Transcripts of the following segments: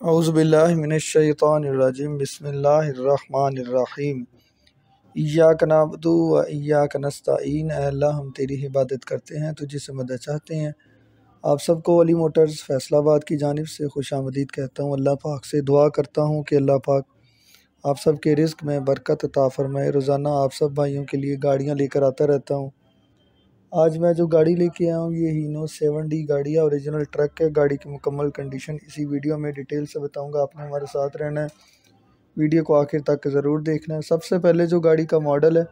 अउज़बिल्लिमिनशैतानिर्रजीम बिस्मिल्लाहिर्रहमानिर्रहीम इय्याक नअबुदु व नस्तईन अल्लाह हम तेरी इबादत करते हैं तुझे से मदद चाहते हैं आप सबको अली मोटर्स फैसलाबाद की जानिब से खुश आमदीद कहता हूँ अल्लाह पाक से दुआ करता हूँ कि अल्लाह पाक आप सब के रिस्क में बरकत अता फ़रमाए रोज़ाना आप सब भाइयों के लिए गाड़ियाँ लेकर आता रहता हूँ आज मैं जो गाड़ी लेके आया हूँ, ये हीनो सेवन डी गाड़ी है ओरिजिनल ट्रक है। गाड़ी की मुकम्मल कंडीशन इसी वीडियो में डिटेल से बताऊँगा। आपने हमारे साथ रहना है। वीडियो को आखिर तक ज़रूर देखना है। सबसे पहले जो गाड़ी का मॉडल है,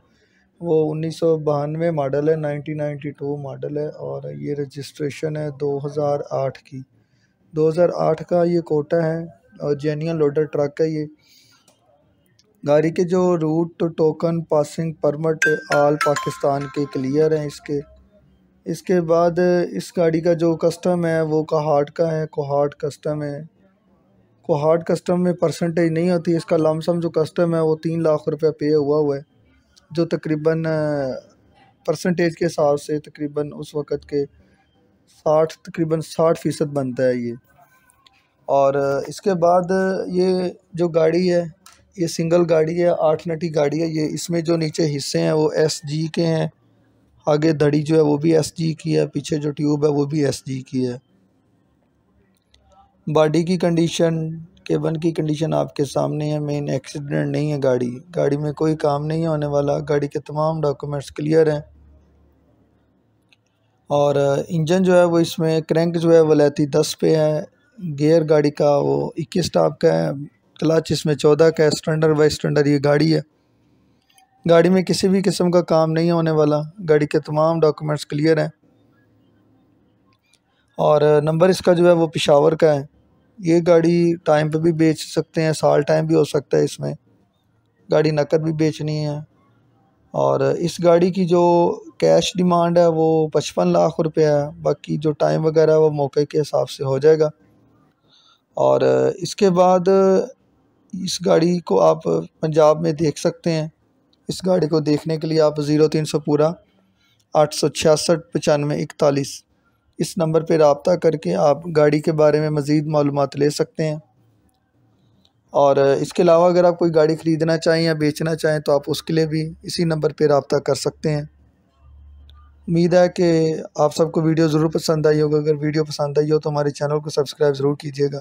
वो उन्नीस सौ बानवे मॉडल है नाइनटीन नाइन्टी टू मॉडल है और ये रजिस्ट्रेशन है दो हज़ार आठ की। दो हज़ार आठ का ये कोटा है, और जेनियन लोडर ट्रक है ये। गाड़ी के जो route token passing permit all Pakistan के क्लियर हैं इसके। इसके बाद इस गाड़ी का जो कस्टम है, वो कोहाट का है कोहाट कस्टम है। कोहाट कस्टम में परसेंटेज नहीं होती इसका लमसम जो कस्टम है, वो तीन लाख रुपया पे हुआ हुआ है। जो तकरीबन परसेंटेज के हिसाब से तकरीबन उस वक़्त के साठ, तकरीबन साठ फ़ीसद बनता है ये। और इसके बाद ये जो गाड़ी है ये सिंगल गाड़ी है, आठ नटी गाड़ी है। ये इसमें जो नीचे हिस्से हैं वो एस जी के हैं। आगे धड़ी जो है वो भी एस जी की है, पीछे जो ट्यूब है वो भी एस जी की है। बॉडी की कंडीशन केबन की कंडीशन आपके सामने है, मेन एक्सीडेंट नहीं है गाड़ी। गाड़ी में कोई काम नहीं होने वाला। गाड़ी के तमाम डॉक्यूमेंट्स क्लियर हैं। और, इंजन जो है वो इसमें क्रैंक जो है वलैती दस पे है। गियर गाड़ी का वो इक्कीस टाप का है। क्लच, इसमें चौदह का स्टैंडर बाई स्टैंडर ये गाड़ी है। गाड़ी में किसी भी किस्म का काम नहीं होने वाला। गाड़ी के तमाम डॉक्यूमेंट्स क्लियर हैं। और नंबर इसका जो है वो पिशावर का है। ये गाड़ी टाइम पे भी बेच सकते हैं, साल टाइम भी हो सकता है इसमें। गाड़ी नकद भी बेचनी है। और, इस गाड़ी की जो कैश डिमांड है वो पचपन लाख रुपया है। बाकी जो टाइम वगैरह है वो मौके के हिसाब से हो जाएगा। और इसके बाद इस गाड़ी को आप पंजाब में देख सकते हैं। इस गाड़ी को देखने के लिए आप ज़ीरो तीन सौ पूरा, आठ सौ छियासठ, पचानवे, इकतालीस, इस नंबर पर रबता करके आप गाड़ी के बारे में मज़ीद मालूम ले सकते हैं। और इसके अलावा अगर आप कोई गाड़ी ख़रीदना चाहें या बेचना चाहें तो आप उसके लिए भी इसी नंबर पर रबता कर सकते हैं। उम्मीद है कि आप सबको वीडियो ज़रूर पसंद आई होगा। अगर वीडियो पसंद आई हो तो हमारे चैनल को सब्सक्राइब ज़रूर कीजिएगा।